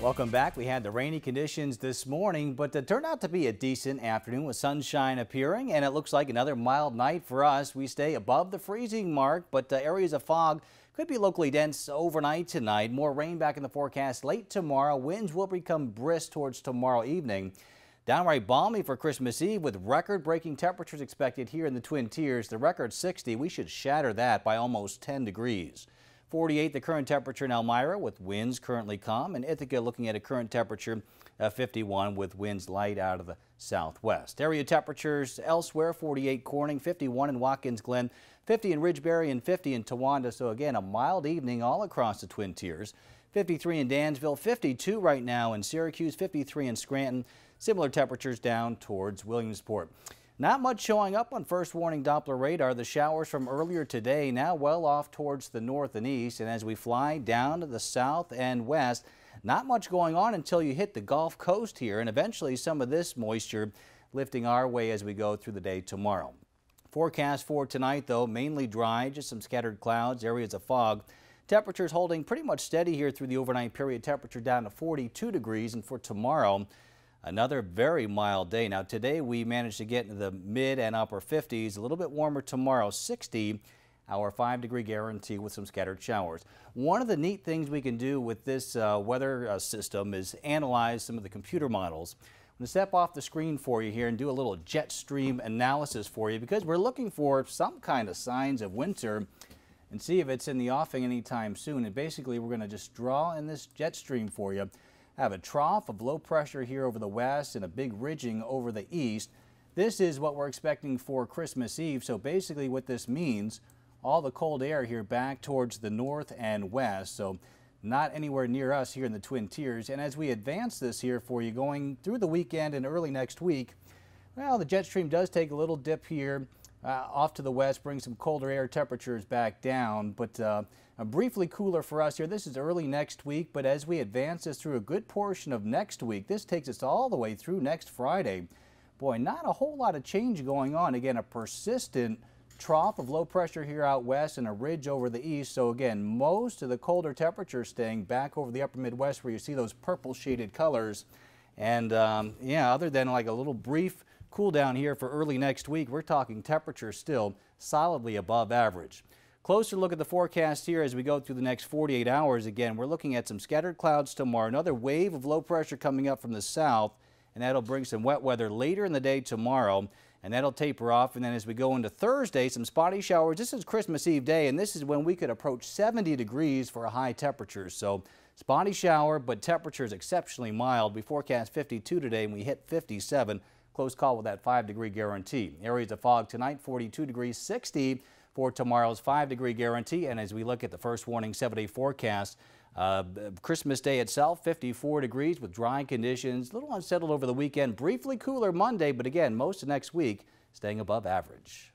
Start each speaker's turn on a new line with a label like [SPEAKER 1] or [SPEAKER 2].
[SPEAKER 1] Welcome back. We had the rainy conditions this morning, but it turned out to be a decent afternoon with sunshine appearing, and it looks like another mild night for us. We stay above the freezing mark, but uh, areas of fog could be locally dense overnight tonight. More rain back in the forecast late tomorrow. Winds will become brisk towards tomorrow evening. Downright balmy for Christmas Eve with record-breaking temperatures expected here in the Twin Tiers. The record 60. We should shatter that by almost 10 degrees. 48 the current temperature in Elmira with winds currently calm and Ithaca looking at a current temperature of 51 with winds light out of the southwest. Area temperatures elsewhere 48 Corning, 51 in Watkins Glen, 50 in Ridgebury and 50 in Towanda. So again a mild evening all across the Twin Tiers. 53 in Dansville, 52 right now in Syracuse, 53 in Scranton. Similar temperatures down towards Williamsport. Not much showing up on first warning Doppler radar. The showers from earlier today now well off towards the north and east. And as we fly down to the south and west, not much going on until you hit the Gulf Coast here. And eventually some of this moisture lifting our way as we go through the day tomorrow. Forecast for tonight, though, mainly dry, just some scattered clouds, areas of fog. Temperatures holding pretty much steady here through the overnight period. Temperature down to 42 degrees. And for tomorrow, Another very mild day. Now today we managed to get into the mid and upper 50s, a little bit warmer tomorrow, 60 our five degree guarantee with some scattered showers. One of the neat things we can do with this uh, weather uh, system is analyze some of the computer models. I'm going to step off the screen for you here and do a little jet stream analysis for you because we're looking for some kind of signs of winter and see if it's in the offing anytime soon. And basically we're going to just draw in this jet stream for you have a trough of low pressure here over the west and a big ridging over the east. This is what we're expecting for Christmas Eve. So basically what this means, all the cold air here back towards the north and west. So not anywhere near us here in the Twin Tiers. And as we advance this here for you going through the weekend and early next week, well, the jet stream does take a little dip here uh, off to the west, bring some colder air temperatures back down, but uh, briefly cooler for us here. This is early next week, but as we advance this through a good portion of next week, this takes us all the way through next Friday. Boy, not a whole lot of change going on. Again, a persistent trough of low pressure here out west and a ridge over the east. So again, most of the colder temperatures staying back over the upper Midwest where you see those purple shaded colors. And um, yeah, other than like a little brief cool down here for early next week, we're talking temperatures still solidly above average. Closer look at the forecast here as we go through the next 48 hours. Again, we're looking at some scattered clouds tomorrow. Another wave of low pressure coming up from the south, and that'll bring some wet weather later in the day tomorrow, and that'll taper off. And then as we go into Thursday, some spotty showers. This is Christmas Eve day, and this is when we could approach 70 degrees for a high temperature. So spotty shower, but temperatures exceptionally mild. We forecast 52 today, and we hit 57. Close call with that 5 degree guarantee. Areas of fog tonight, 42 degrees, 60 for tomorrow's 5 degree guarantee. And as we look at the first warning 7 day forecast, uh, Christmas Day itself, 54 degrees with dry conditions. A little unsettled over the weekend. Briefly cooler Monday, but again, most of next week staying above average.